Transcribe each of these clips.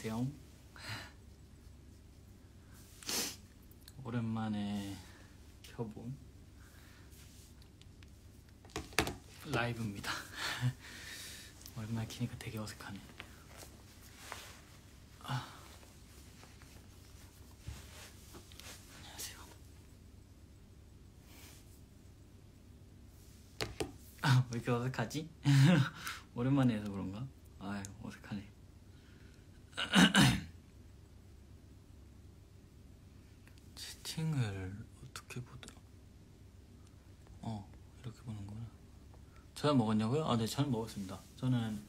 안녕하세요. 오랜만에 켜본 라이브입니다. 오랜만에 키니까 되게 어색하네. 아. 안녕하세요. 아, 왜 이렇게 어색하지? 오랜만에 해서 그런가? 아유, 어색하네. 채팅을 어떻게 보더라? 어, 이렇게 보는구나. 저녁 먹었냐고요? 아, 네, 저는 먹었습니다. 저는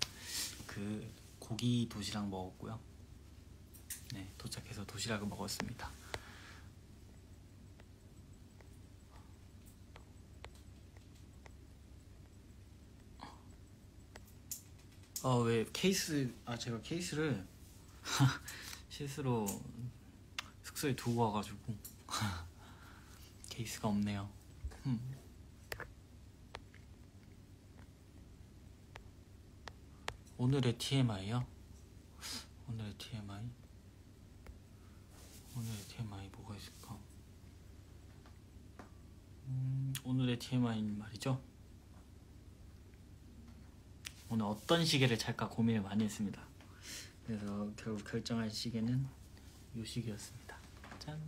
그 고기 도시락 먹었고요. 네, 도착해서 도시락을 먹었습니다. 아, 왜 케이스, 아, 제가 케이스를 실수로 숙소에 두고 와가지고 케이스가 없네요. 오늘의 TMI요? 오늘의 TMI? 오늘의 TMI 뭐가 있을까? 음, 오늘의 TMI는 말이죠. 오늘 어떤 시계를 찰까 고민을 많이 했습니다. 그래서 결국 결정한 시계는 이 시계였습니다. 짠!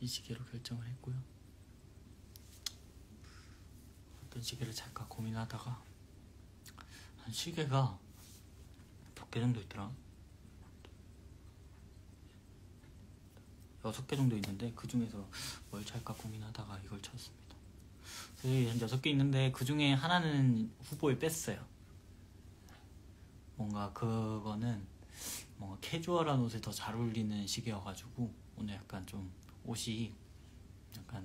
이 시계로 결정을 했고요. 어떤 시계를 찰까 고민하다가 한 시계가 몇 개 정도 있더라. 여섯 개 정도 있는데 그 중에서 뭘 찰까 고민하다가 이걸 쳤습니다. 그래서 한 여섯 개 있는데 그 중에 하나는 후보에 뺐어요. 뭔가 그거는 뭔가 캐주얼한 옷에 더 잘 어울리는 시계여가지고 오늘 약간 좀 옷이 약간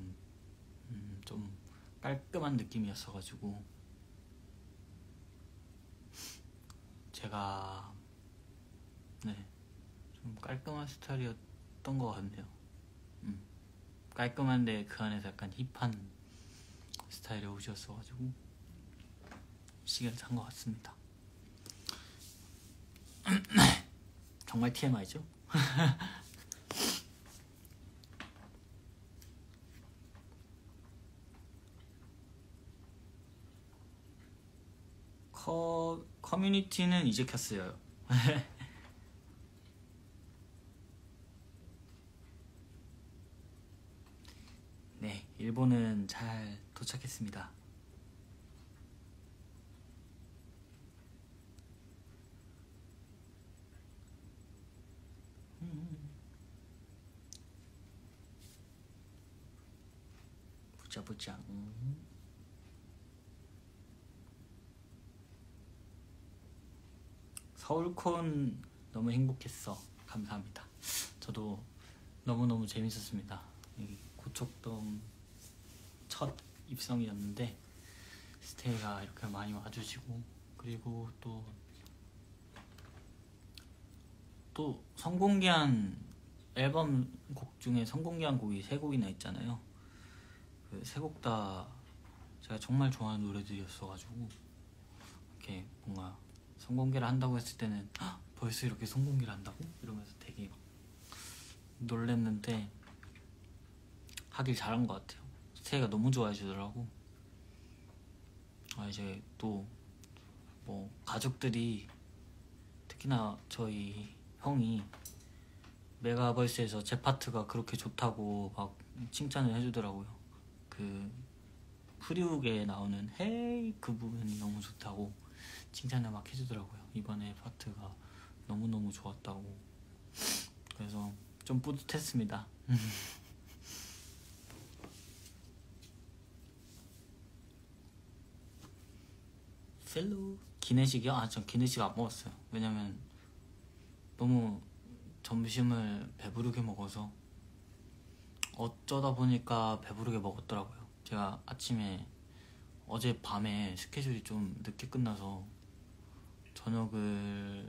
음, 좀 깔끔한 느낌이었어가지고 제가 네 좀 깔끔한 스타일이었던 것 같네요. 음, 깔끔한데 그 안에서 약간 힙한 스타일의 옷이었어가지고 시계를 산것 같습니다. 정말 TMI죠? 커, 커뮤니티는 이제 켰어요. 네, 일본은 잘 도착했습니다. 보자 보자. 서울콘 너무 행복했어. 감사합니다. 저도 너무너무 재밌었습니다. 고척돔 첫 입성이었는데 스테이가 이렇게 많이 와주시고 그리고 또 또 성공개한 앨범 곡 중에 성공개한 곡이 세 곡이나 있잖아요. 그 세 곡 다 제가 정말 좋아하는 노래들이었어가지고 이렇게 뭔가 성공개를 한다고 했을 때는 벌써 이렇게 성공개를 한다고 이러면서 되게 막 놀랬는데 하길 잘한 것 같아요. 스테이가 너무 좋아해 주더라고. 아 이제 또 뭐 가족들이 특히나 저희 형이 메가벌스에서 제 파트가 그렇게 좋다고 막 칭찬을 해주더라고요. 그 프리우에 나오는 헤이 그 부분이 너무 좋다고 칭찬을 막 해주더라고요. 이번에 파트가 너무너무 좋았다고. 그래서 좀 뿌듯했습니다. 펠로 기내식이요? 아, 전 기내식 안 먹었어요. 왜냐면 너무 점심을 배부르게 먹어서 어쩌다 보니까 배부르게 먹었더라고요. 제가 아침에 어제 밤에 스케줄이 좀 늦게 끝나서 저녁을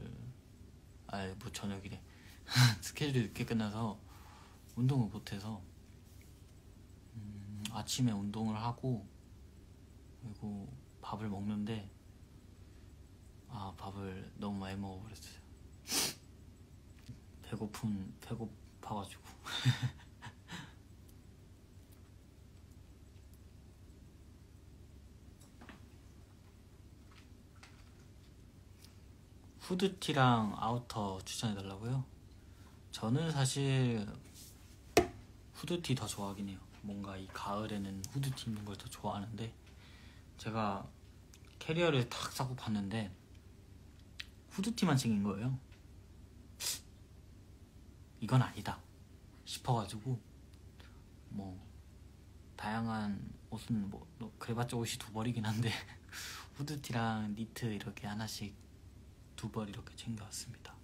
아뭐 저녁이래. 스케줄이 늦게 끝나서 운동을 못해서 음, 아침에 운동을 하고 그리고 밥을 먹는데 아 밥을 너무 많이 먹어버렸어요. 배고픈 배고파가지고 후드티랑 아우터 추천해달라고요? 저는 사실 후드티 더 좋아하긴 해요. 뭔가 이 가을에는 후드티 입는 걸 더 좋아하는데 제가 캐리어를 탁 싸고 봤는데 후드티만 챙긴 거예요. 이건 아니다 싶어가지고 뭐 다양한 옷은 뭐 그래봤자 옷이 두 벌이긴 한데 후드티랑 니트 이렇게 하나씩 두 벌 이렇게 챙겨왔습니다.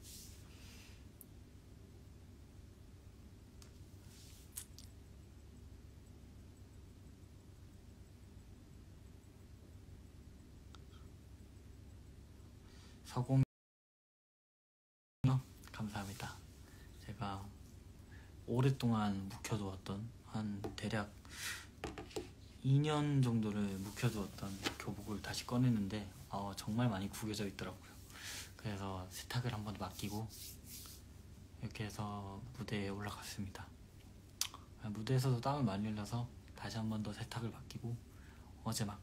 서공 감사합니다. 제가 오랫동안 묵혀두었던 한 대략 2년 정도를 묵혀두었던 교복을 다시 꺼냈는데 어, 정말 많이 구겨져 있더라고요. 그래서 세탁을 한번 맡기고 이렇게 해서 무대에 올라갔습니다. 무대에서도 땀을 많이 흘려서 다시 한 번 더 세탁을 맡기고 어제 막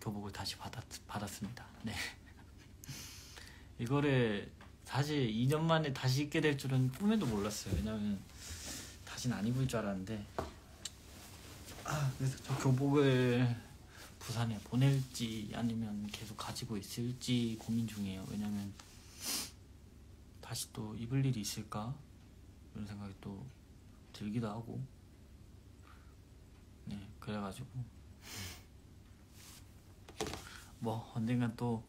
교복을 다시 받았, 받았습니다. 네. 이거를 사실 2년 만에 다시 입게 될 줄은 꿈에도 몰랐어요. 왜냐면 다시는 안 입을 줄 알았는데 아, 그래서 저 교복을 부산에 보낼지 아니면 계속 가지고 있을지 고민 중이에요. 왜냐면 다시 또 입을 일이 있을까 이런 생각이 또 들기도 하고 네 그래가지고 뭐 언젠간 또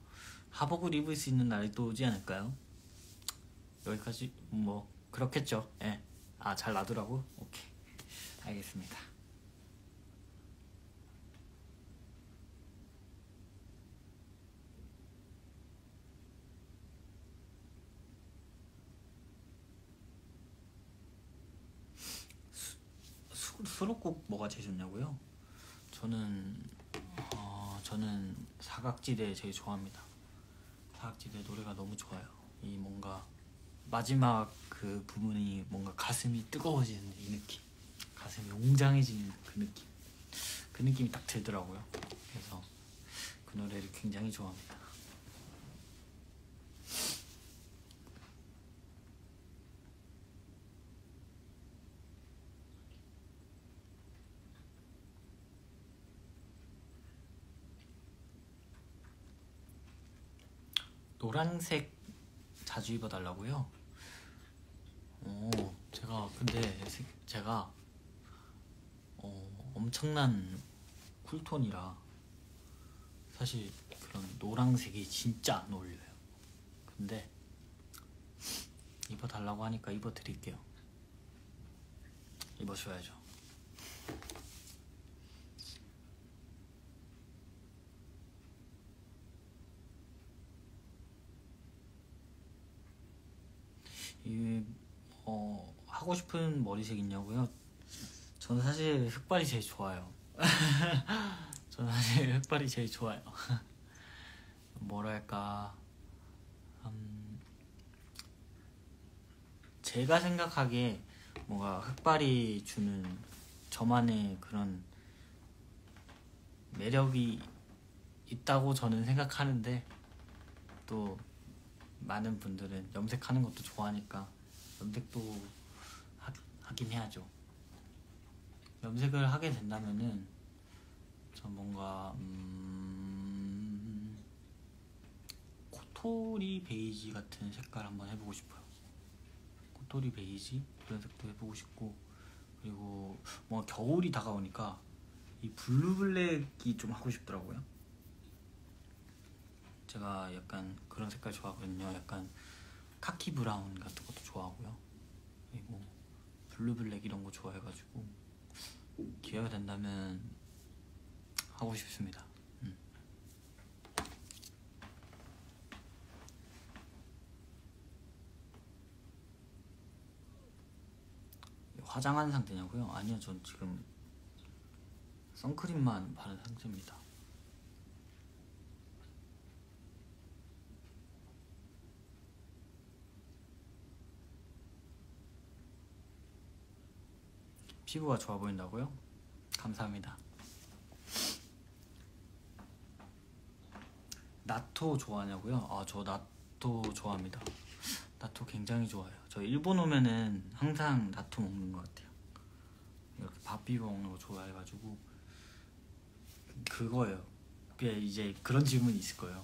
하복을 입을 수 있는 날이 또 오지 않을까요? 여기까지 뭐 그렇겠죠. 예. 아잘 놔두라고? 오케이. 알겠습니다. 수, 수록곡 뭐가 제일 좋냐고요? 저는 어, 저는 사각지대 제일 좋아합니다. 사각지대 노래가 너무 좋아요. 이 뭔가 마지막 그 부분이 뭔가 가슴이 뜨거워지는 이 느낌, 가슴이 웅장해지는 그 느낌, 그 느낌이 딱 들더라고요. 그래서 그 노래를 굉장히 좋아합니다. 노란색 자주 입어달라고요? 오, 제가 근데 제가 어, 엄청난 쿨톤이라 사실 그런 노란색이 진짜 안 어울려요. 근데 입어달라고 하니까 입어드릴게요. 입어줘야죠. 이, 어, 하고 싶은 머리색 있냐고요? 저는 사실 흑발이 제일 좋아요. 저는 사실 흑발이 제일 좋아요. 뭐랄까, 음, 제가 생각하기에 뭔가 흑발이 주는 저만의 그런 매력이 있다고 저는 생각하는데 또 많은 분들은 염색하는 것도 좋아하니까 염색도 하, 하긴 해야죠. 염색을 하게 된다면은 저 뭔가 음, 코토리 베이지 같은 색깔 한번 해보고 싶어요. 코토리 베이지 그런 색도 해보고 싶고 그리고 뭔가 겨울이 다가오니까 이 blue black이 좀 하고 싶더라고요. 제가 약간 그런 색깔 좋아하거든요. 약간 khaki brown 같은 것도 좋아하고요. 그리고 blue black 이런 거 좋아해가지고 기회가 된다면 하고 싶습니다. 음. 화장한 상태냐고요? 아니요, 전 지금 선크림만 바른 상태입니다. 피부가 좋아 보인다고요? 감사합니다. 나토 좋아하냐고요? 아, 저 나토 좋아합니다. 나토 굉장히 좋아요. 저 일본 오면은 항상 나토 먹는 것 같아요. 이렇게 밥 비벼 먹는 거 좋아해가지고 그거예요. 이제 그런 질문이 있을 거예요.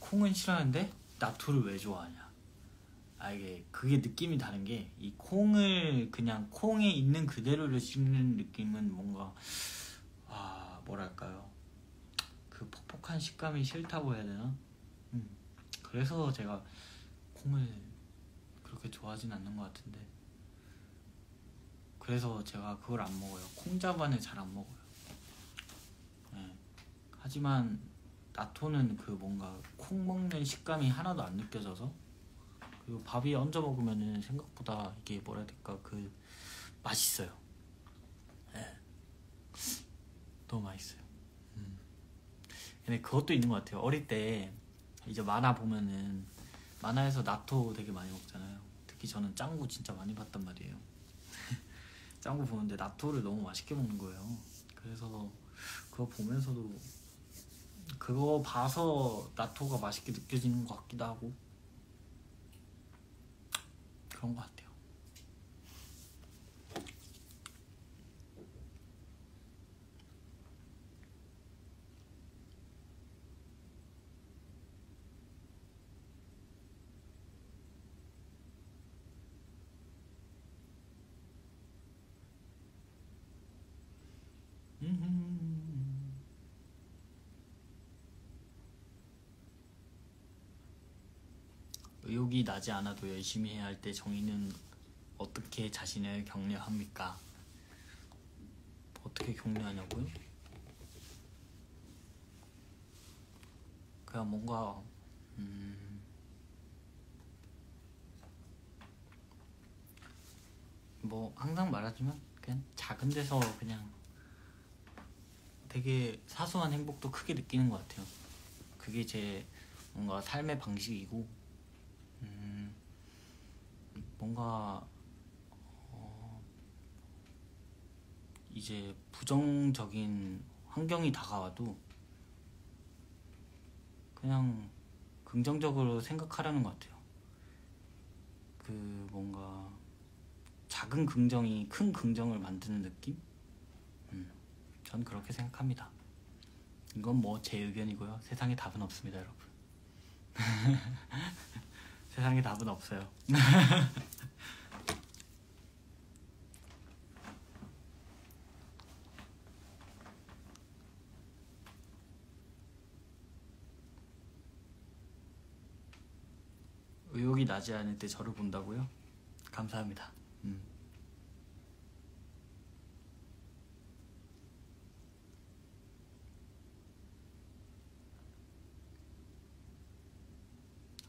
콩은 싫어하는데 나토를 왜 좋아하냐? 아 이게 그게 느낌이 다른 게 이 콩을 그냥 콩에 있는 그대로를 씹는 느낌은 뭔가 아 뭐랄까요? 그 퍽퍽한 식감이 싫다고 해야 되나? 음. 그래서 제가 콩을 그렇게 좋아하진 않는 것 같은데 그래서 제가 그걸 안 먹어요. 콩자반을 잘 안 먹어요. 네. 하지만 나토는 그 뭔가 콩 먹는 식감이 하나도 안 느껴져서 그리고 밥이 얹어 먹으면은 생각보다 이게 뭐라 해야 될까 그 맛있어요. 네. 너무 맛있어요. 음. 근데 그것도 있는 것 같아요. 어릴 때 이제 만화 보면은 만화에서 나토 되게 많이 먹잖아요. 특히 저는 짱구 진짜 많이 봤단 말이에요. 짱구 보는데 나토를 너무 맛있게 먹는 거예요. 그래서 그거 보면서도 그거 봐서 나토가 맛있게 느껴지는 것 같기도 하고 그런 것 같아요. 음. 의욕이 나지 않아도 열심히 해야 할 때 정의는 어떻게 자신을 격려합니까? 어떻게 격려하냐고요? 그냥 뭔가 음, 뭐 항상 말하지만 그냥 작은 데서 그냥 되게 사소한 행복도 크게 느끼는 것 같아요. 그게 제 뭔가 삶의 방식이고, 음, 뭔가 어, 이제 부정적인 환경이 다가와도 그냥 긍정적으로 생각하라는 것 같아요. 그 뭔가 작은 긍정이 큰 긍정을 만드는 느낌? 음, 전 그렇게 생각합니다. 이건 뭐 제 의견이고요. 세상에 답은 없습니다, 여러분. 세상에 답은 없어요. 의욕이 나지 않을 때 저를 본다고요? 감사합니다. 음.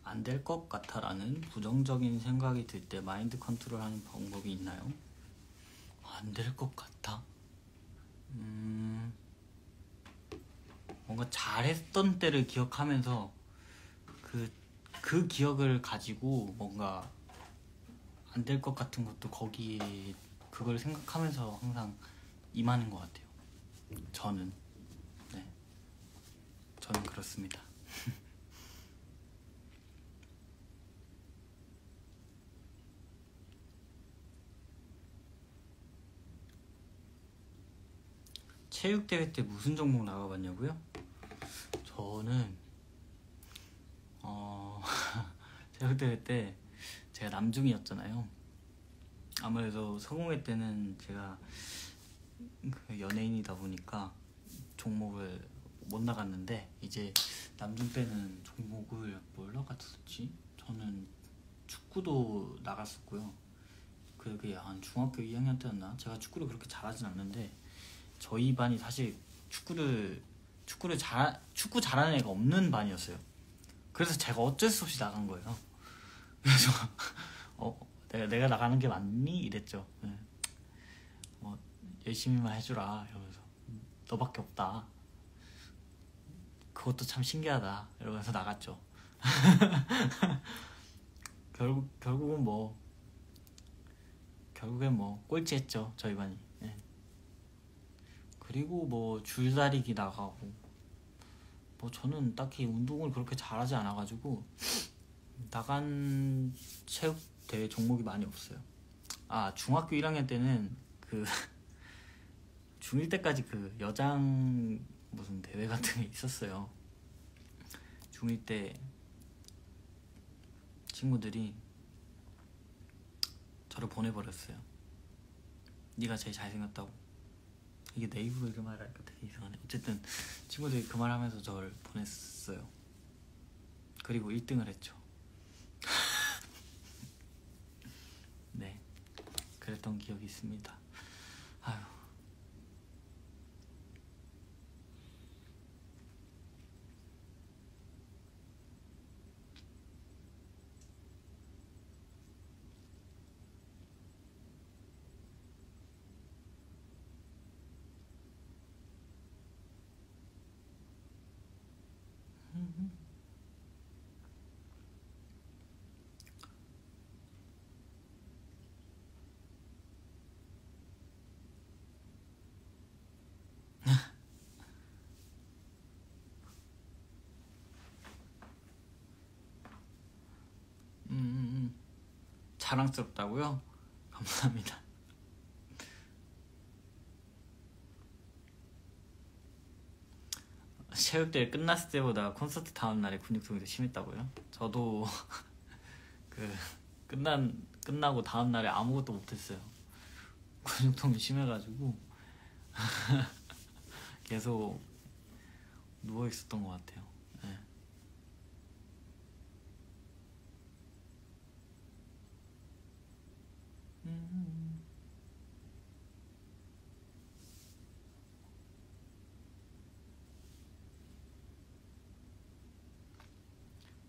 안 될 것 같아라는 부정적인 생각이 들 때 마인드 컨트롤하는 방법이 있나요? 안 될 것 같아. 음, 뭔가 잘했던 때를 기억하면서 그, 그 기억을 가지고 뭔가 안 될 것 같은 것도 거기에 그걸 생각하면서 항상 임하는 것 같아요. 저는. 네. 저는 그렇습니다. 체육대회 때 무슨 종목 나가봤냐고요? 저는 어 체육대회 때 제가 남중이었잖아요. 아무래도 서공회 때는 제가 그 연예인이다 보니까 종목을 못 나갔는데 이제 남중 때는 종목을 뭘 나갔었지? 저는 축구도 나갔었고요. 그게 한 중학교 2학년 때였나? 제가 축구를 그렇게 잘하진 않는데 저희 반이 사실 축구를 축구를 잘 축구 잘하는 애가 없는 반이었어요. 그래서 제가 어쩔 수 없이 나간 거예요. 그래서 어 내가 내가 나가는 게 맞니 이랬죠. 네. 뭐 열심히만 해주라 이러면서 너밖에 없다. 그것도 참 신기하다 이러면서 나갔죠. 결국 결국은 뭐 결국엔 뭐 꼴찌했죠 저희 반이. 네. 그리고 뭐 줄다리기 나가고 뭐 저는 딱히 운동을 그렇게 잘하지 않아가지고 나간 체육 대회 종목이 많이 없어요. 아 중학교 1학년 때는 그 중1 때까지 그 여장 무슨 대회 같은 게 있었어요. 중1 때 친구들이 저를 보내버렸어요. 네가 제일 잘생겼다고. 이게 내 입으로 이렇게 말하니까 되게 이상하네. 어쨌든 친구들이 그 말하면서 저를 보냈어요. 그리고 1등을 했죠. 네, 그랬던 기억이 있습니다. 자랑스럽다고요? 감사합니다. 체육대회 끝났을 때보다 콘서트 다음 날에 근육통이 더 심했다고요? 저도 그 끝난 끝나고 다음 날에 아무것도 못했어요. 근육통이 심해가지고 계속 누워 있었던 것 같아요. 네. 음.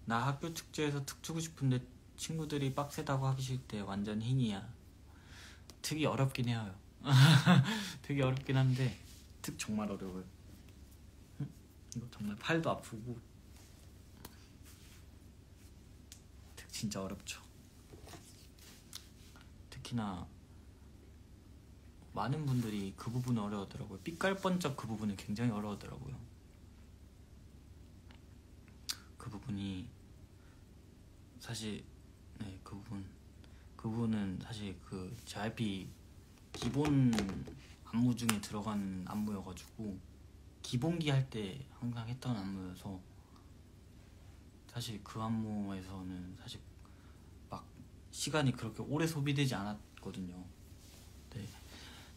나 학교 축제에서 특 추고 싶은데 친구들이 빡세다고 하기 때 완전 흰이야. 특이 어렵긴 해요. 되게 어렵긴 한데 특 정말 어려워요. 응? 이거 정말 팔도 아프고 특 진짜 어렵죠. 특히나 많은 분들이 그 부분 어려워하더라고요. 삐깔번쩍 그 부분을 굉장히 어려워하더라고요. 그 부분이 사실 네, 그 부분 그 부분은 사실 그 JYP 기본 안무 중에 들어간 안무여가지고 기본기 할 때 항상 했던 안무여서 사실 그 안무에서는 사실 막 시간이 그렇게 오래 소비되지 않았거든요. 네,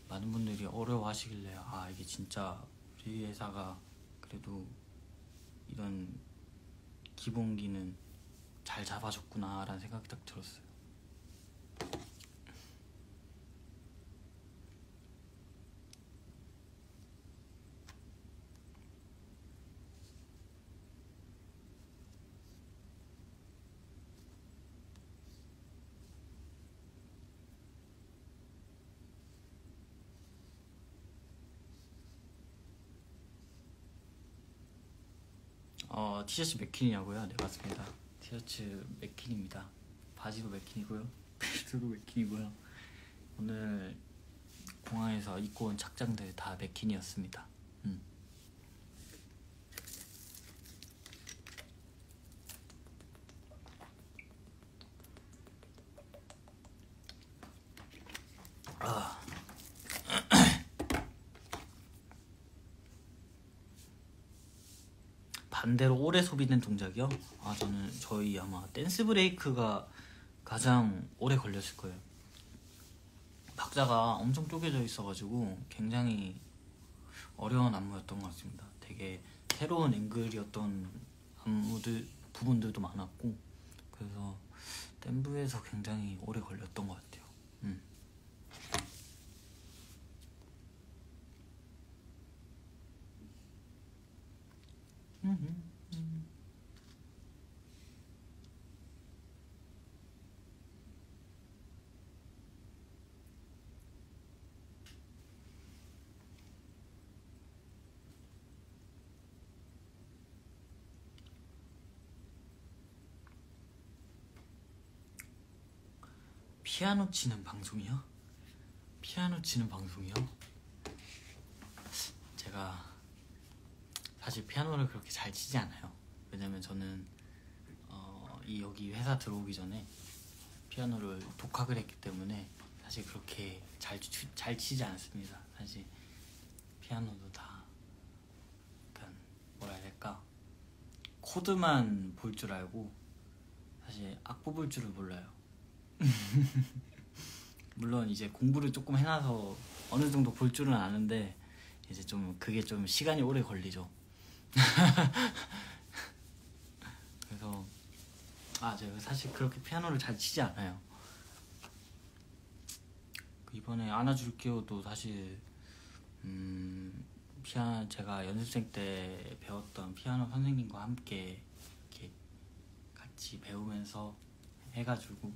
많은 분들이 어려워하시길래 아 이게 진짜 우리 회사가 그래도 이런 기본기는 잘 잡아줬구나라는 생각이 딱 들었어요. 어 티셔츠 맥킨이냐고요? 네 맞습니다. 티셔츠 맥킨입니다. 바지도 맥킨이고요. 벨트도 맥킨이고요. 오늘 공항에서 입고 온 착장들 다 맥킨이었습니다. 음. 아. 반대로 오래 소비된 동작이요? 아 저는 저희 아마 댄스 브레이크가 가장 오래 걸렸을 거예요. 박자가 엄청 쪼개져 있어가지고 굉장히 어려운 안무였던 것 같습니다. 되게 새로운 앵글이었던 안무들 부분들도 많았고 그래서 댄브에서 굉장히 오래 걸렸던 것 같아요. 음. 피아노 치는 방송이요? 피아노 치는 방송이요? 제가 사실 피아노를 그렇게 잘 치지 않아요. 왜냐면 저는 어, 이 여기 회사 들어오기 전에 피아노를 독학을 했기 때문에 사실 그렇게 잘, 잘 치지 않습니다. 사실 피아노도 다 약간 뭐라 해야 될까 코드만 볼 줄 알고 사실 악보 볼 줄을 몰라요. 물론 이제 공부를 조금 해놔서 어느 정도 볼 줄은 아는데 이제 좀 그게 좀 시간이 오래 걸리죠. 그래서 아 제가 사실 그렇게 피아노를 잘 치지 않아요. 이번에 안아줄게요도 사실 음 피아 제가 연습생 때 배웠던 피아노 선생님과 함께 이렇게 같이 배우면서 해가지고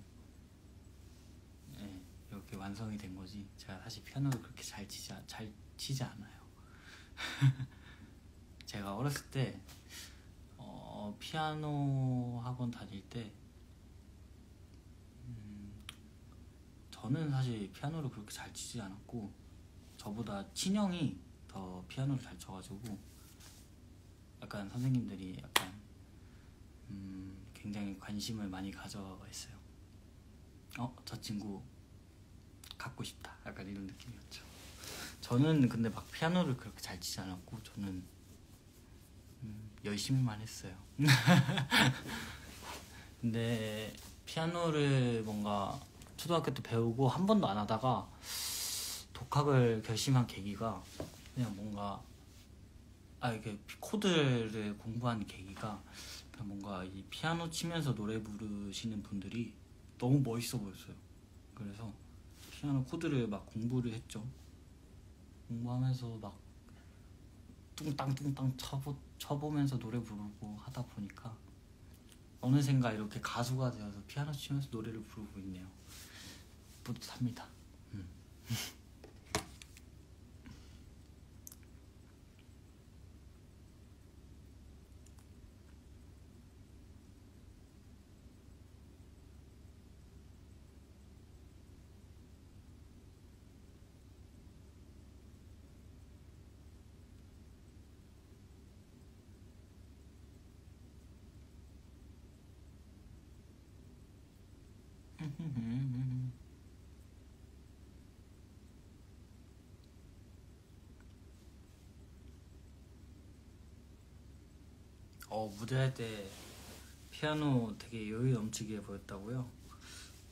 네, 이렇게 완성이 된 거지. 제가 사실 피아노를 그렇게 잘 치지 잘 치지 않아요. 제가 어렸을 때 어, 피아노 학원 다닐 때 음, 저는 사실 피아노를 그렇게 잘 치지 않았고 저보다 친형이 더 피아노를 잘 쳐가지고 약간 선생님들이 약간 음, 굉장히 관심을 많이 가져했어요. 어, 저 친구 갖고 싶다. 약간 이런 느낌이었죠. 저는 근데 막 피아노를 그렇게 잘 치지 않았고 저는 음, 열심히만 했어요. 근데 피아노를 뭔가 초등학교 때 배우고 한 번도 안 하다가 독학을 결심한 계기가 그냥 뭔가 아 이게 코드를 공부한 계기가 그냥 뭔가 이 피아노 치면서 노래 부르시는 분들이 너무 멋있어 보였어요. 그래서 피아노 코드를 막 공부를 했죠. 공부하면서 막 뚱땅뚱땅 쳐보, 쳐보면서 노래 부르고 하다 보니까 어느샌가 이렇게 가수가 되어서 피아노 치면서 노래를 부르고 있네요. 뿌듯합니다. 음. 어 무대할 때 피아노 되게 여유 넘치게 보였다고요?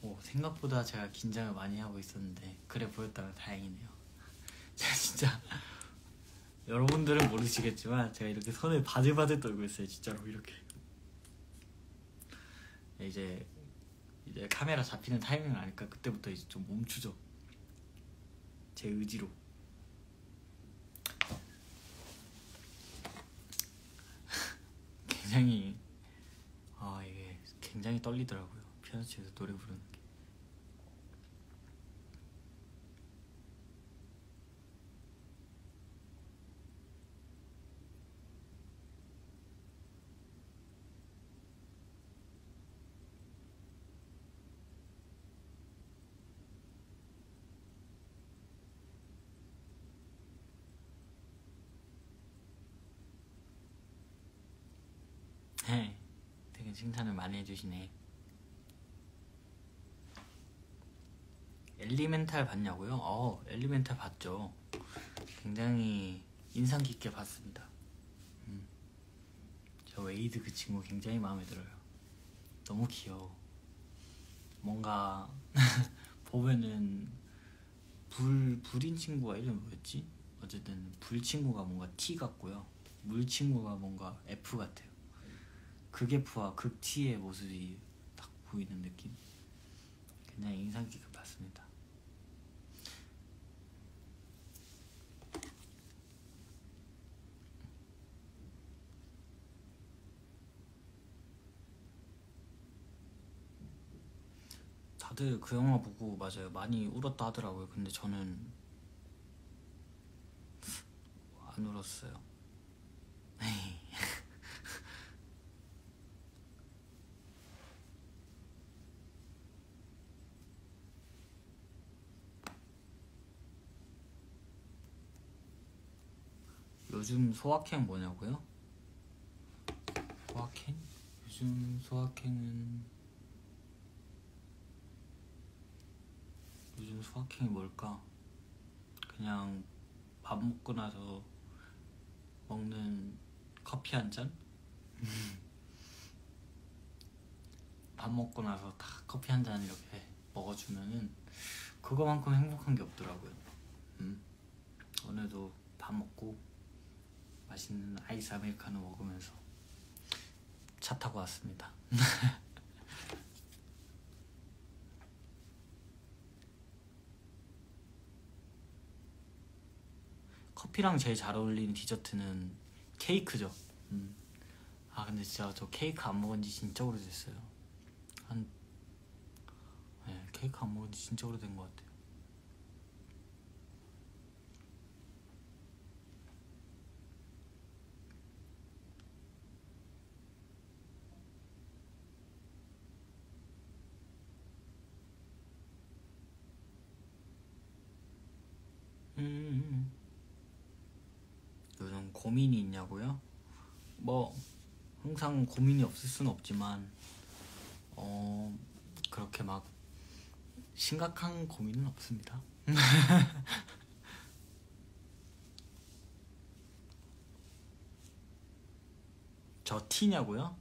오, 생각보다 제가 긴장을 많이 하고 있었는데 그래 보였다면 다행이네요. 제가 진짜 여러분들은 모르시겠지만 제가 이렇게 손을 바들바들 떨고 있어요 진짜로 이렇게 이제 이제 카메라 잡히는 타이밍을 아니까 그때부터 이제 좀 멈추죠. 제 의지로. 굉장히 아 이게 굉장히 떨리더라고요. 피아노 치면서 노래 부르는 게 네, 되게 칭찬을 많이 해주시네. 엘리멘탈 봤냐고요? 어, 엘리멘탈 봤죠. 굉장히 인상 깊게 봤습니다. 음. 저 웨이드 그 친구 굉장히 마음에 들어요. 너무 귀여워. 뭔가 보면은 불 불인 친구가 이름 뭐였지? 어쨌든 불 친구가 뭔가 T 같고요. 물 친구가 뭔가 F 같아요. 극F와 극T의 모습이 딱 보이는 느낌. 굉장히 인상 깊게 봤습니다. 다들 그 영화 보고 맞아요 많이 울었다 하더라고요. 근데 저는 안 울었어요. 요즘 소확행 뭐냐고요? 소확행? 요즘 소확행은 요즘 소확행이 뭘까? 그냥 밥 먹고 나서 먹는 커피 한 잔? 밥 먹고 나서 다 커피 한 잔 이렇게 먹어주면은 그거만큼 행복한 게 없더라고요. 음. 오늘도 밥 먹고 맛있는 아이스 아메리카노 먹으면서 차 타고 왔습니다. 커피랑 제일 잘 어울리는 디저트는 케이크죠. 음. 아 근데 진짜 저 케이크 안 먹은 지 진짜 오래됐어요. 한 네, 케이크 안 먹은 지 진짜 오래된 것 같아요. 음. 요즘 고민이 있냐고요? 뭐 항상 고민이 없을 수는 없지만 어 그렇게 막 심각한 고민은 없습니다. 저 T냐고요?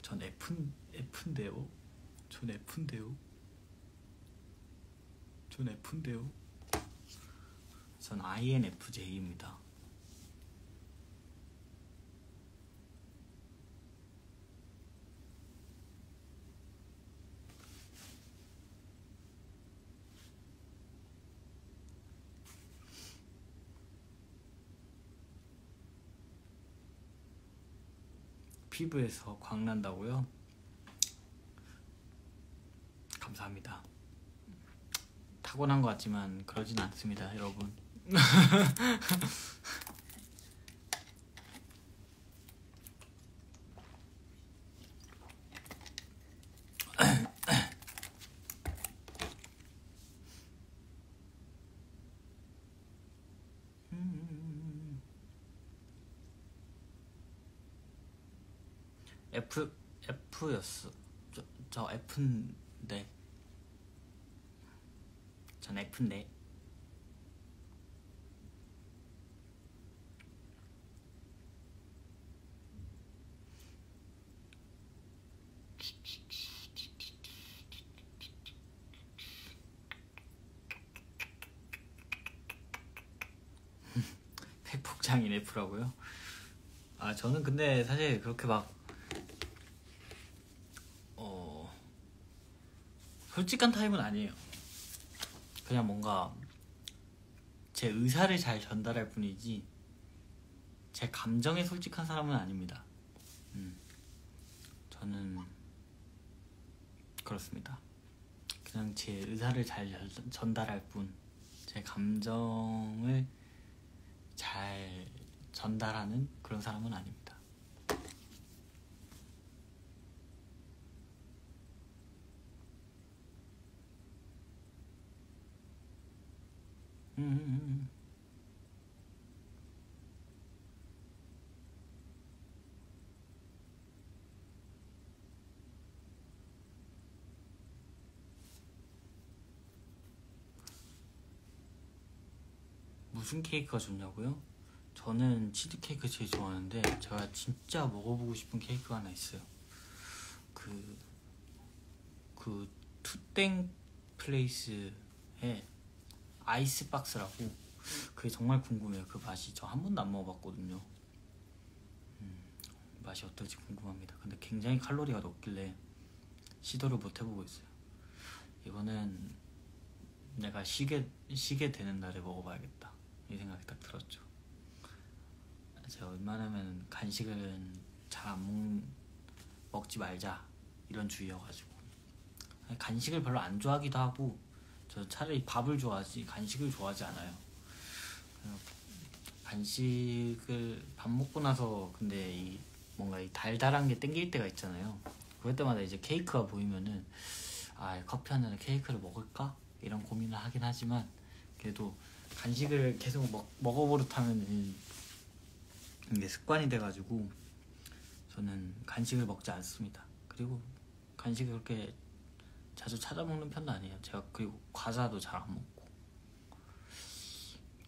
전 F F인데요. 전 F인데요. 전 F인데요. 전 INFJ입니다. 피부에서 광난다고요? 감사합니다. 타고난 것 같지만 그러진 않습니다, 여러분. F F였어. 저, 저 F인데. 전 F인데. 백폭장인 F라고요? 아 저는 근데 사실 그렇게 막 어, 솔직한 타입은 아니에요. 그냥 뭔가 제 의사를 잘 전달할 뿐이지 제 감정에 솔직한 사람은 아닙니다. 음, 저는 그렇습니다. 그냥 제 의사를 잘 전- 전달할 뿐, 제 감정을 잘 전달하는 그런 사람은 아닙니다. 무슨 케이크가 좋냐고요? 저는 치즈케이크 제일 좋아하는데 제가 진짜 먹어보고 싶은 케이크가 하나 있어요. 그, 그 투땡 플레이스의 아이스박스라고 그게 정말 궁금해요. 그 맛이 저 한 번도 안 먹어봤거든요. 음, 맛이 어떨지 궁금합니다. 근데 굉장히 칼로리가 높길래 시도를 못 해보고 있어요. 이거는 내가 쉬게 쉬게 되는 날에 먹어봐야겠다 이 생각이 딱 들었죠. 제가 웬만하면 간식은 잘 안 먹지 말자 이런 주의여가지고 간식을 별로 안 좋아하기도 하고 저 차라리 밥을 좋아하지 간식을 좋아하지 않아요. 그래서 간식을 밥 먹고 나서 근데 이 뭔가 이 달달한 게 땡길 때가 있잖아요. 그럴 때마다 이제 케이크가 보이면은 아 커피 한 잔에 케이크를 먹을까 이런 고민을 하긴 하지만 그래도 간식을 계속 먹, 먹어버릇하면 이게 습관이 돼가지고 저는 간식을 먹지 않습니다. 그리고 간식을 그렇게 자주 찾아 먹는 편도 아니에요. 제가 그리고 과자도 잘 안 먹고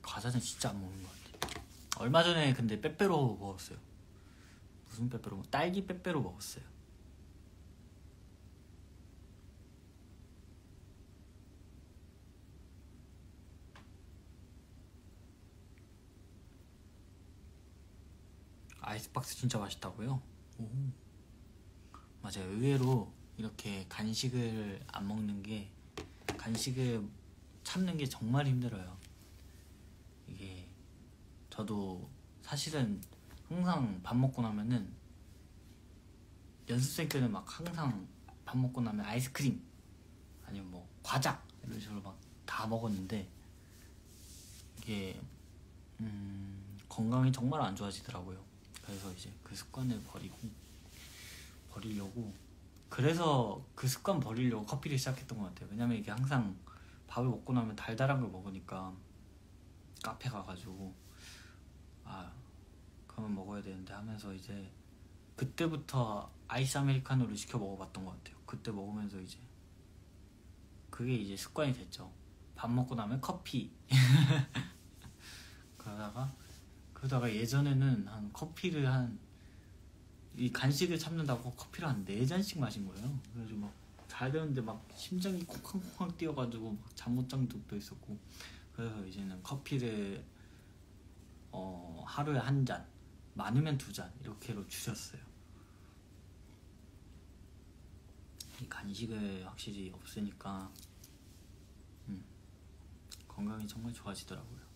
과자는 진짜 안 먹는 것 같아요. 얼마 전에 근데 빼빼로 먹었어요. 무슨 빼빼로? 딸기 빼빼로 먹었어요. 아이스박스 진짜 맛있다고요? 오. 맞아요. 의외로 이렇게 간식을 안 먹는 게 간식을 참는 게 정말 힘들어요. 이게 저도 사실은 항상 밥 먹고 나면은 연습생 때는 막 항상 밥 먹고 나면 아이스크림 아니면 뭐 과자 이런 식으로 막 다 먹었는데 이게 음, 건강이 정말 안 좋아지더라고요. 그래서 이제 그 습관을 버리고 버리려고 그래서 그 습관 버리려고 커피를 시작했던 것 같아요. 왜냐면 이게 항상 밥을 먹고 나면 달달한 걸 먹으니까 카페 가가지고 아 그러면 먹어야 되는데 하면서 이제 그때부터 아이스 아메리카노를 시켜 먹어봤던 것 같아요. 그때 먹으면서 이제 그게 이제 습관이 됐죠. 밥 먹고 나면 커피 그러다가 그러다가 예전에는 한 커피를 한 이 간식을 참는다고 커피를 한 네 잔씩 마신 거예요. 그래서 막잘 되는데 막 심장이 콩쾅콩쾅 뛰어가지고 막 잠 못 잔 적도 있었고 그래서 이제는 커피를 어 하루에 한 잔, 많으면 두 잔 이렇게로 줄였어요. 이 간식을 확실히 없으니까 음, 건강이 정말 좋아지더라고요.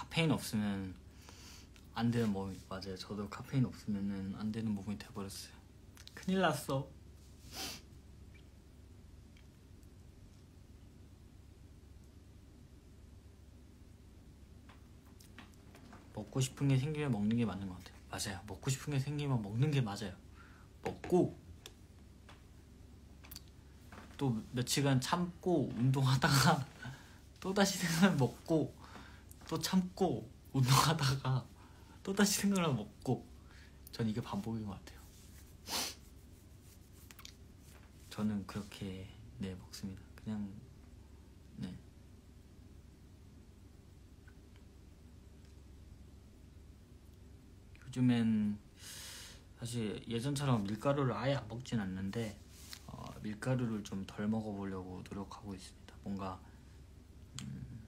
카페인 없으면 안 되는 몸이 맞아요. 저도 카페인 없으면은 안 되는 몸이 돼버렸어요. 큰일 났어. 먹고 싶은 게 생기면 먹는 게 맞는 것 같아요. 맞아요. 먹고 싶은 게 생기면 먹는 게 맞아요. 먹고 또 며칠간 참고 운동하다가 또 다시 생각 먹고 또 참고 운동하다가 또 다시 생각을 먹고 전 이게 반복인 것 같아요. 저는 그렇게 네 먹습니다. 그냥 네. 요즘엔 사실 예전처럼 밀가루를 아예 안 먹진 않는데 어, 밀가루를 좀 덜 먹어보려고 노력하고 있습니다. 뭔가 음,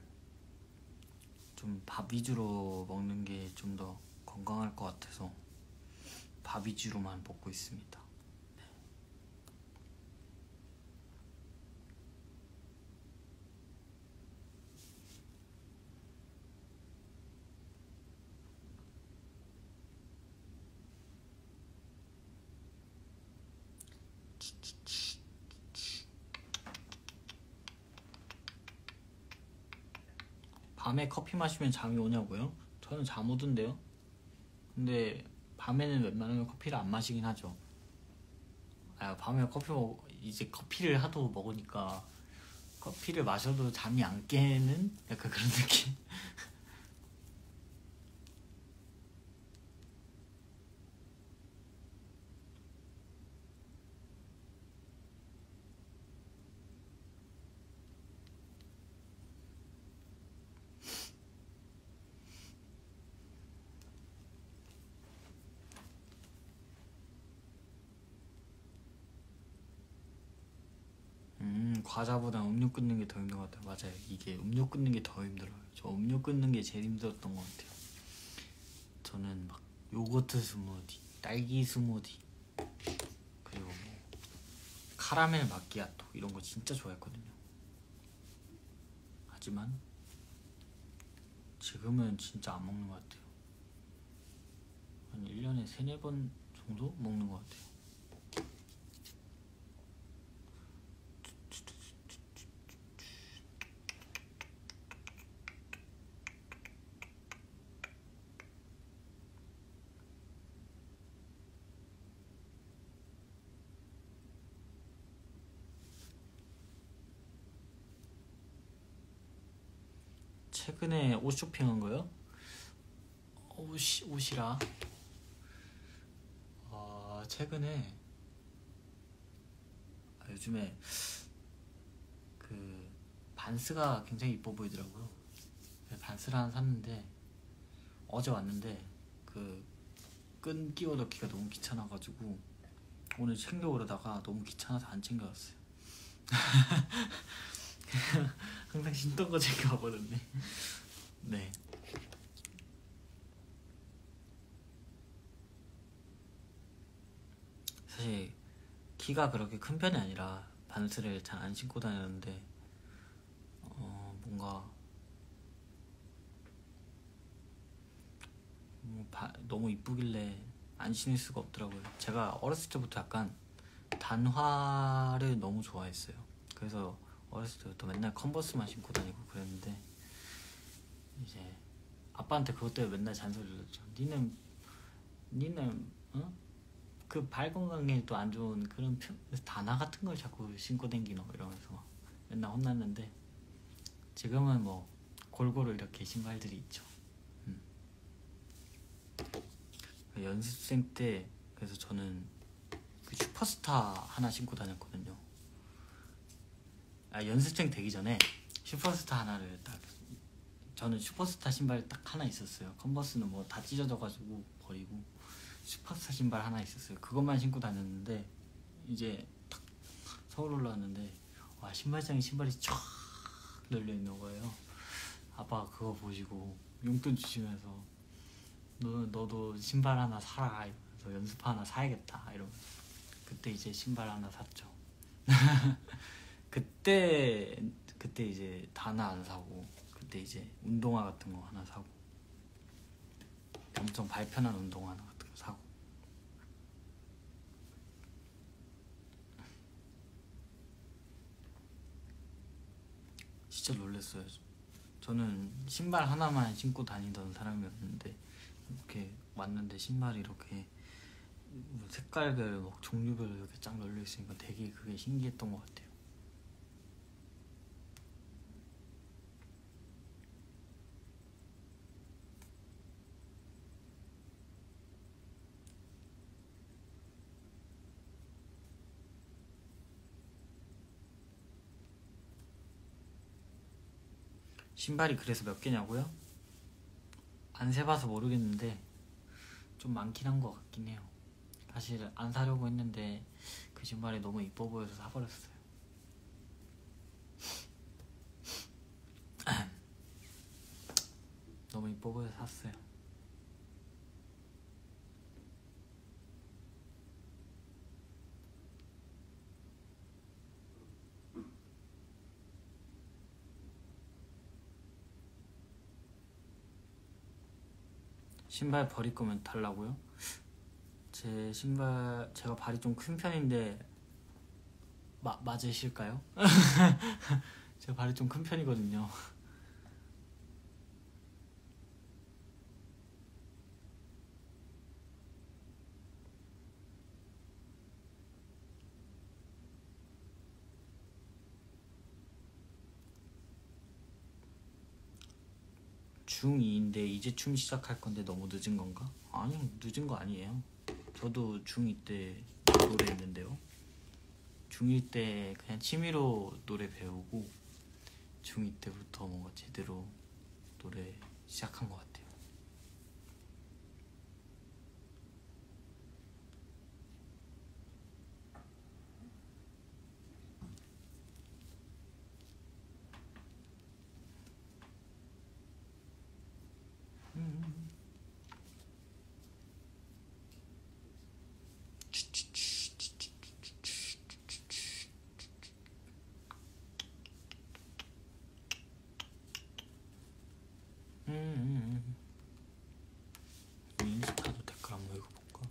좀 밥 위주로 먹는 게 좀 더 건강할 것 같아서 밥 위주로만 먹고 있습니다. 네. 밤에 커피 마시면 잠이 오냐고요? 저는 잠 오던데요. 근데 밤에는 웬만하면 커피를 안 마시긴 하죠. 아, 밤에 커피 먹 이제 커피를 하도 먹으니까 커피를 마셔도 잠이 안 깨는 약간 그런 느낌. 음, 과자보다 음료 끊는 게 더 힘든 것 같아요. 맞아요. 이게 음료 끊는 게 더 힘들어요. 저 음료 끊는 게 제일 힘들었던 것 같아요. 저는 막 요거트 스무디, 딸기 스무디, 그리고 뭐 카라멜 마끼아토 이런 거 진짜 좋아했거든요. 하지만 지금은 진짜 안 먹는 것 같아요. 한 1년에 3, 4번 정도 먹는 것 같아요. 최근에 옷 쇼핑한 거요? 옷이 옷이라. 어, 최근에 아, 요즘에 그 반스가 굉장히 이뻐 보이더라고요. 반스를 하나 샀는데 어제 왔는데 그 끈 끼워 넣기가 너무 귀찮아가지고 오늘 챙겨 오려다가 너무 귀찮아서 안 챙겨왔어요. 항상 신던 거 챙겨 와버렸네. 네. 사실 키가 그렇게 큰 편이 아니라 반스를 잘 안 신고 다녔는데 어 뭔가 뭐 바, 너무 이쁘길래 안 신을 수가 없더라고요. 제가 어렸을 때부터 약간 단화를 너무 좋아했어요. 그래서 어렸을 때부터 맨날 컨버스만 신고 다니고 그랬는데 이제 아빠한테 그것 때문에 맨날 잔소리 들었죠. 니는 니는 어? 그발 건강에 또 안 좋은 그런 표, 단화 같은 걸 자꾸 신고 댕기노 이러면서 맨날 혼났는데 지금은 뭐 골고루 이렇게 신발들이 있죠. 음. 연습생 때 그래서 저는 그 슈퍼스타 하나 신고 다녔거든요. 아 연습생 되기 전에 슈퍼스타 하나를 딱 저는 슈퍼스타 신발 딱 하나 있었어요. 컨버스는 뭐 다 찢어져가지고 버리고 슈퍼스타 신발 하나 있었어요. 그것만 신고 다녔는데 이제 딱 서울 올라왔는데 와 신발장에 신발이 쫙 널려 있는 거예요. 아빠가 그거 보시고 용돈 주시면서 너 너도 신발 하나 사라 이러면서 연습 하나 사야겠다 이러면서 그때 이제 신발 하나 샀죠. 그때 그때 이제 다나 안 사고 그때 이제 운동화 같은 거 하나 사고 엄청 발편한 운동화 하나 같은 거 사고 진짜 놀랐어요. 저는 신발 하나만 신고 다니던 사람이었는데 이렇게 왔는데 신발이 이렇게 색깔별 막 종류별로 이렇게 쫙 널려 있으니까 되게 그게 신기했던 것 같아요. 신발이 그래서 몇 개냐고요? 안 세봐서 모르겠는데 좀 많긴 한 것 같긴 해요. 사실 안 사려고 했는데 그 신발이 너무 이뻐 보여서 사버렸어요. 너무 이뻐 보여서 샀어요. 신발 버릴 거면 달라고요? 제 신발 제가 발이 좀 큰 편인데 마, 맞으실까요? 제가 발이 좀 큰 편이거든요. 중2 인데 이제 춤 시작할 건데 너무 늦은 건가? 아니 늦은 거 아니에요. 저도 중2 때 노래 했는데요. 중1 때 그냥 취미로 노래 배우고 중2 때부터 뭔가 제대로 노래 시작한 것 같아요 음. 인스타도 댓글 한번 읽어볼까?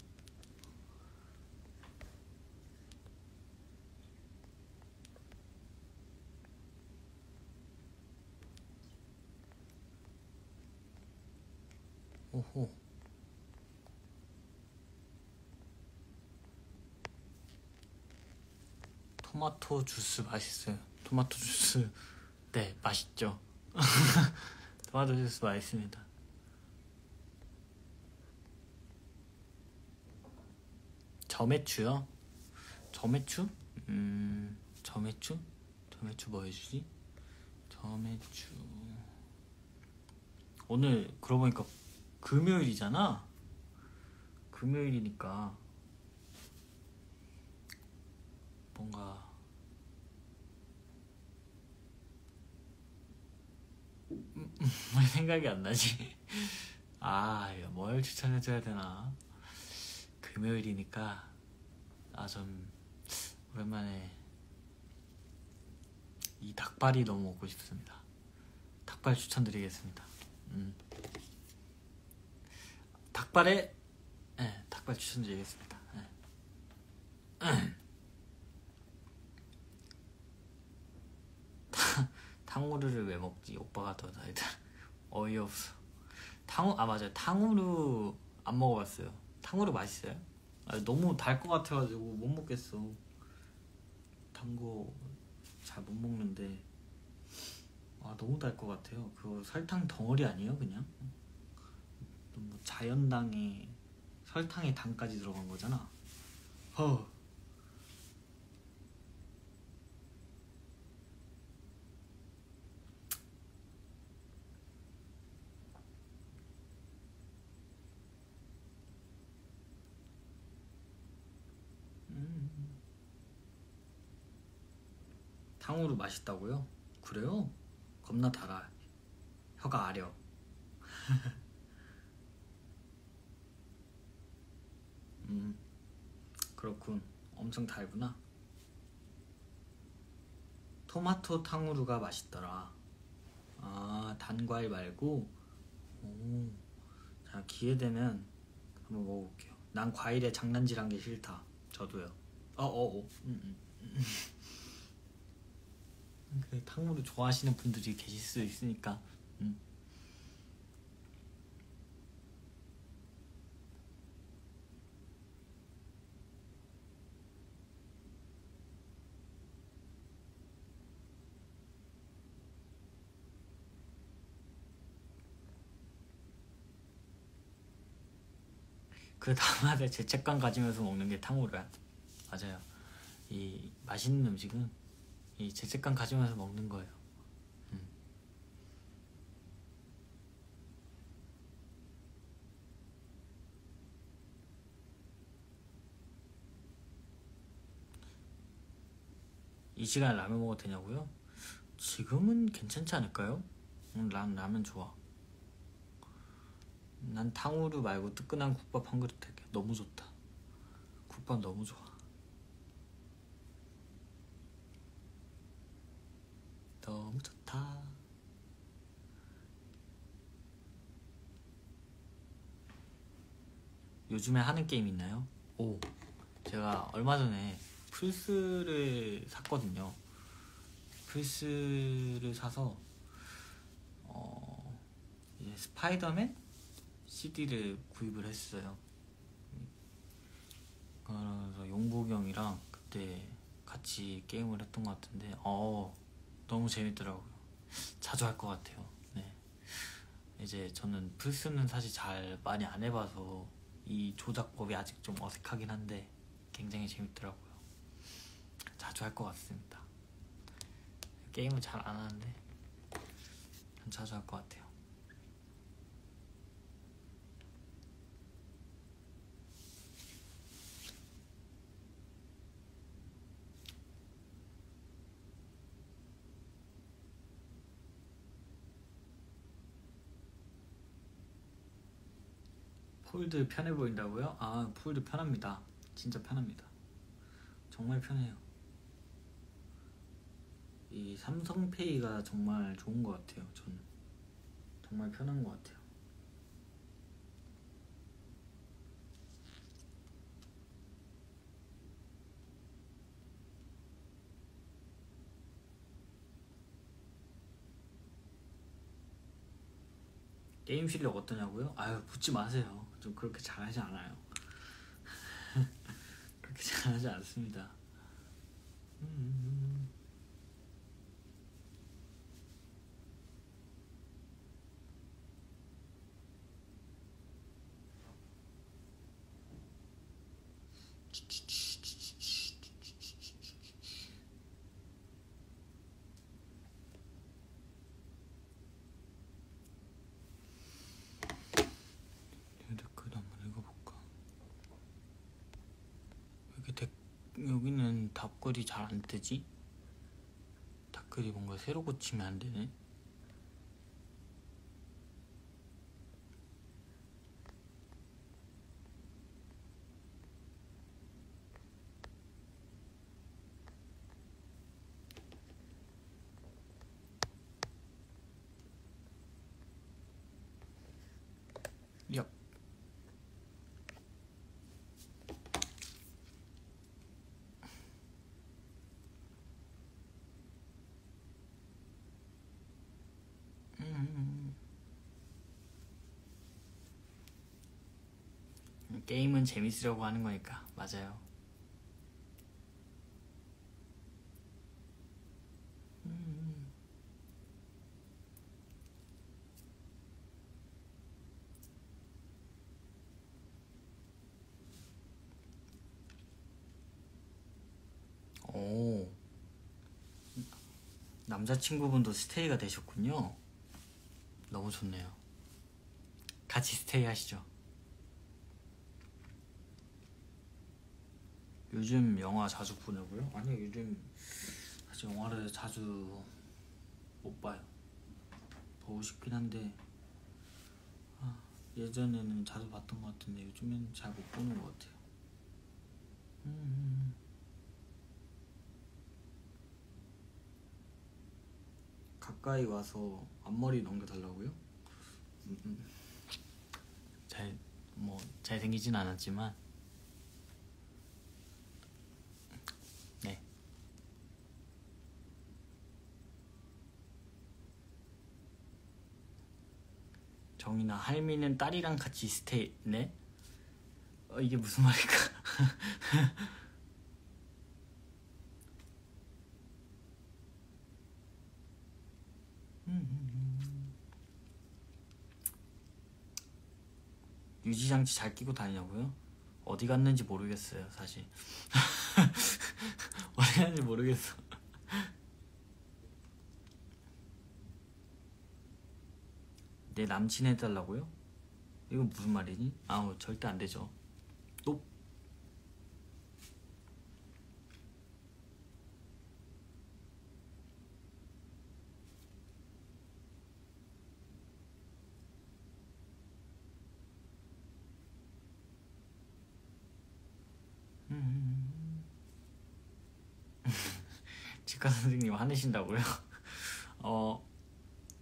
오호. 토마토 주스 맛있어요. 토마토 주스 네 맛있죠. 토마토 소스 맛있습니다. 저매추요? 저매추? 음, 저매추? 저매추 뭐 해주지? 저매추. 오늘 그러고 보니까 금요일이잖아. 금요일이니까 뭔가 왜 생각이 안 나지? 아, 뭘 추천해줘야 되나? 금요일이니까 아 좀 오랜만에 이 닭발이 너무 먹고 싶습니다. 닭발 추천드리겠습니다. 음. 닭발에 네, 닭발 추천드리겠습니다. 네. 탕후루를 왜 먹지? 오빠가 더 달다. 어이없어. 탕후 아 맞아요. 탕후루 안 먹어봤어요. 탕후루 맛있어요? 아, 너무 달 것 같아가지고 못 먹겠어. 단 거 잘 못 먹는데 아 너무 달 것 같아요. 그거 설탕 덩어리 아니에요 그냥? 너무 자연당에 설탕에 당까지 들어간 거잖아. 허. 탕후루 맛있다고요? 그래요? 겁나 달아. 혀가 아려. 음, 그렇군. 엄청 달구나. 토마토 탕후루가 맛있더라. 아, 단과일 말고? 오, 자, 기회 되면 한번 먹어볼게요. 난 과일에 장난질한 게 싫다. 저도요. 어, 어, 어. 음, 음. 음. 그 탕후루 좋아하시는 분들이 계실 수 있으니까 음. 그 다음에 죄책감 가지면서 먹는 게 탕후루야 맞아요 이 맛있는 음식은 이 죄책감 가지면서 먹는 거예요. 음. 이 시간에 라면 먹어도 되냐고요? 지금은 괜찮지 않을까요? 음, 난 라면 좋아. 난 탕후루 말고 뜨끈한 국밥 한 그릇 할게. 너무 좋다. 국밥 너무 좋아. 너무 좋다. 요즘에 하는 게임 있나요? 오, 제가 얼마 전에 플스를 샀거든요. 플스를 사서 어, 이제 스파이더맨 CD를 구입을 했어요. 그래서 용복이 형이랑 그때 같이 게임을 했던 것 같은데, 어, 너무 재밌더라고요. 자주 할 것 같아요. 네. 이제 저는 플스는 사실 잘 많이 안 해봐서 이 조작법이 아직 좀 어색하긴 한데 굉장히 재밌더라고요. 자주 할 것 같습니다. 게임은 잘안 하는데 자주 할 것 같아요. 폴드 편해 보인다고요? 아 폴드 편합니다. 진짜 편합니다. 정말 편해요. 이 삼성페이가 정말 좋은 것 같아요 저는. 정말 편한 것 같아요 게임 실력 어떠냐고요? 아유 묻지 마세요 좀 그렇게 잘하지 않아요. 그렇게 잘하지 않습니다. 여기는 답글이 잘 안 뜨지? 답글이 뭔가 새로 고치면 안 되네. 야. 음. 게임은 재밌으려고 하는 거니까 맞아요. 음. 오. 남자친구분도 스테이가 되셨군요. 너무 좋네요. 같이 스테이 하시죠. 요즘 영화 자주 보냐고요? 아니요, 요즘 사실 영화를 자주 못 봐요. 보고 싶긴 한데 아, 예전에는 자주 봤던 것 같은데 요즘엔 잘 못 보는 것 같아요. 음. 가까이 와서 앞머리 넘겨달라고요? 음, 음. 잘, 뭐, 잘생기진 않았지만, 정이나 할미는 딸이랑 같이 스테이, 네? 어, 이게 무슨 말일까? 유지장치 잘 끼고 다니냐고요? 어디 갔는지 모르겠어요, 사실. 어디 갔는지 모르겠어. 내 남친 해달라고요? 이건 무슨 말이니? 아우, 절대 안 되죠. 또 치과 선생님 화내신다고요? 어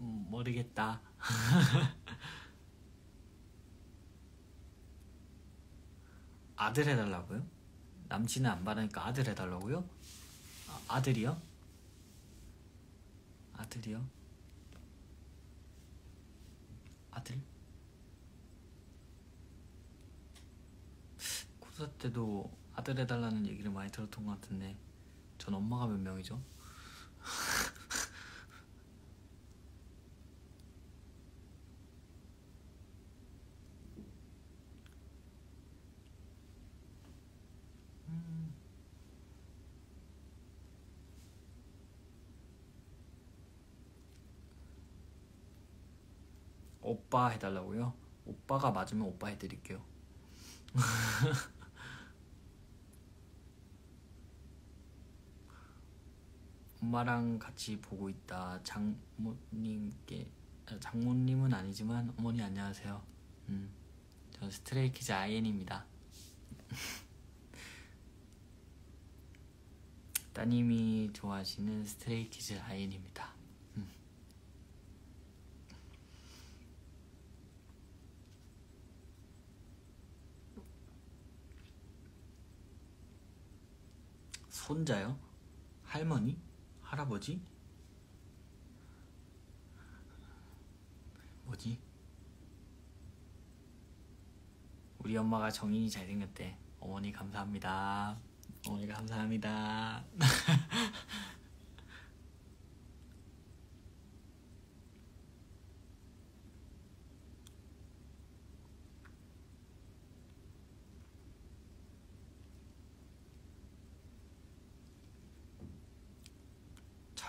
음, 모르겠다. 아들 해달라고요? 남친은 안 바르니까 아들 해달라고요? 아, 아들이요? 아들이요? 아들? 고사 때도 아들 해달라는 얘기를 많이 들었던 것 같은데 전 엄마가 몇 명이죠? 오빠 해달라고요? 오빠가 맞으면 오빠 해드릴게요. 엄마랑 같이 보고 있다. 장모님께 아, 장모님은 아니지만 어머니 안녕하세요. 음, 전 스트레이키즈 아이엔입니다. 따님이 좋아하시는 스트레이키즈 아이엔입니다. 음. 손자요? 할머니? 할아버지? 뭐지? 우리 엄마가 정인이 잘생겼대. 어머니 감사합니다. 어머니 감사합니다.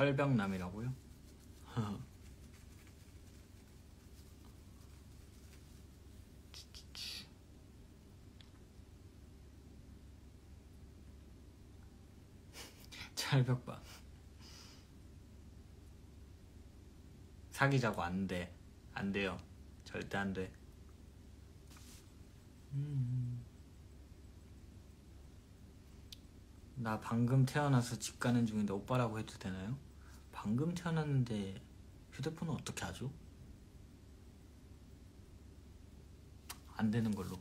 철벽남이라고요? 철벽방 사귀자고 안 돼 안 돼요 절대 안 돼 음. 나 방금 태어나서 집 가는 중인데 오빠라고 해도 되나요? 방금 태어났는데 휴대폰은 어떻게 하죠? 안 되는 걸로.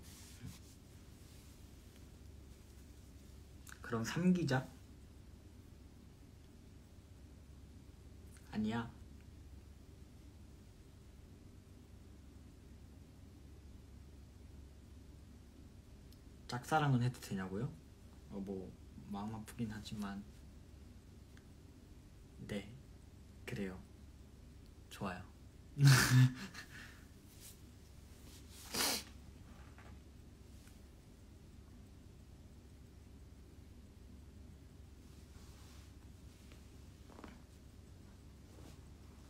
그럼 삼기자? 아니야. 짝사랑은 해도 되냐고요? 어, 뭐 마음 아프긴 하지만 네 그래요 좋아요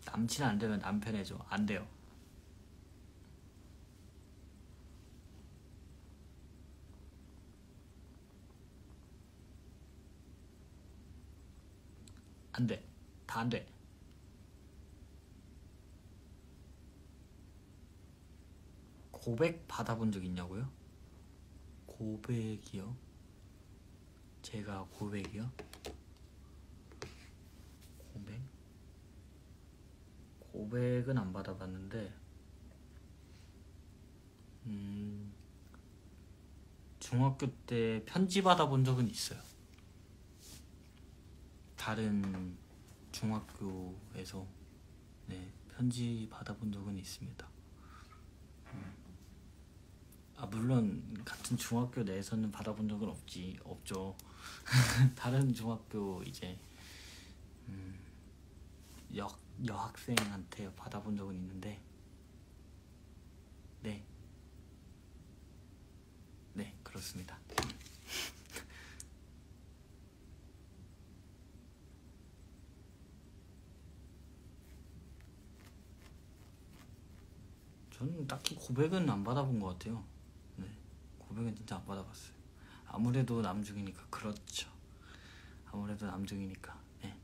남친 안 되면 남편 해줘 안 돼요 안 돼. 다 안 돼. 고백 받아본 적 있냐고요? 고백이요? 제가 고백이요? 고백? 고백은 안 받아봤는데, 음, 중학교 때 편지 받아본 적은 있어요. 다른 중학교에서 네, 편지 받아본 적은 있습니다. 음. 아 물론 같은 중학교 내에서는 받아본 적은 없지 없죠. 다른 중학교 이제 음, 여 여학생한테 받아본 적은 있는데 네, 네 그렇습니다. 저는 딱히 고백은 안 받아본 것 같아요. 네, 고백은 진짜 안 받아봤어요. 아무래도 남중이니까 그렇죠. 아무래도 남중이니까. 네.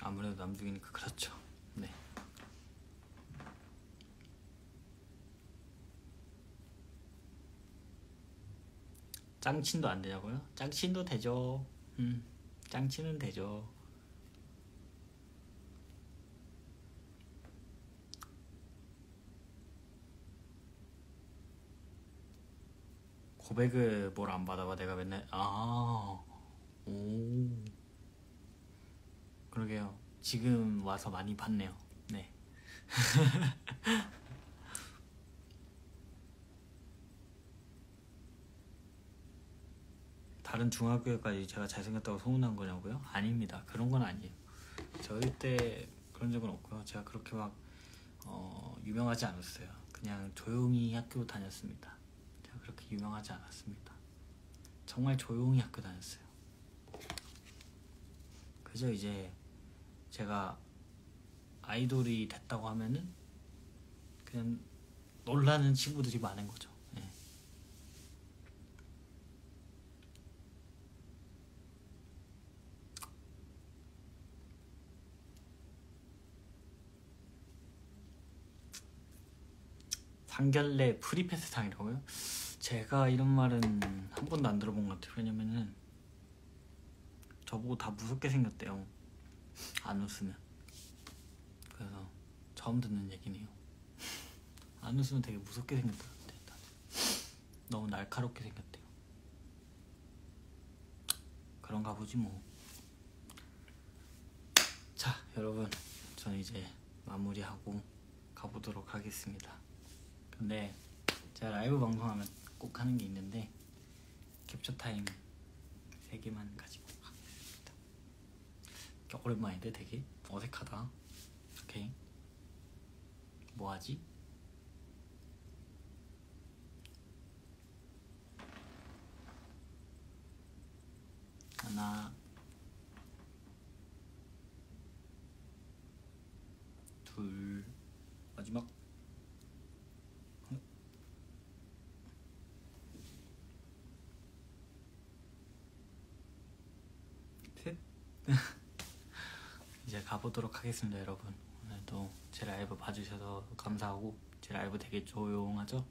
아무래도 남중이니까 그렇죠. 네. 짱친도 안 되냐고요? 짱친도 되죠. 음, 짱친은 되죠. 고백을 뭘 안 받아봐 내가 맨날 아, 오, 그러게요. 지금 와서 많이 받네요. 네. 다른 중학교까지 제가 잘생겼다고 소문난 거냐고요? 아닙니다. 그런 건 아니에요. 저희 때 그런 적은 없고요. 제가 그렇게 막 어, 유명하지 않았어요. 그냥 조용히 학교 다녔습니다. 제가 그렇게 유명하지 않았습니다. 정말 조용히 학교 다녔어요. 그저 이제 제가 아이돌이 됐다고 하면은 그냥 놀라는 친구들이 많은 거죠. 상결례 프리패스상이라고요? 제가 이런 말은 한 번도 안 들어본 것 같아요. 왜냐면은 저보고 다 무섭게 생겼대요. 안 웃으면. 그래서 처음 듣는 얘기네요. 안 웃으면 되게 무섭게 생겼다는데 너무 날카롭게 생겼대요. 그런가 보지 뭐. 자, 여러분, 저는 이제 마무리하고 가보도록 하겠습니다. 근데 제가 라이브 방송하면 꼭 하는 게 있는데 캡처 타임 3개만 가지고 가겠습니다. 오랜만인데 되게 어색하다. 오케이 뭐하지? 하나. 둘. 마지막 이제 가보도록 하겠습니다 여러분. 오늘도 제 라이브 봐주셔서 감사하고 제 라이브 되게 조용하죠?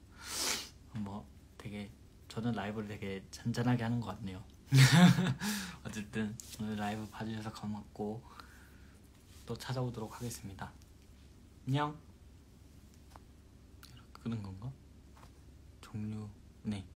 뭐 되게 저는 라이브를 되게 잔잔하게 하는 것 같네요. 어쨌든 오늘 라이브 봐주셔서 고맙고 또 찾아오도록 하겠습니다. 안녕. 끄는 건가? 종료. 네